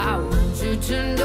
I want you to know.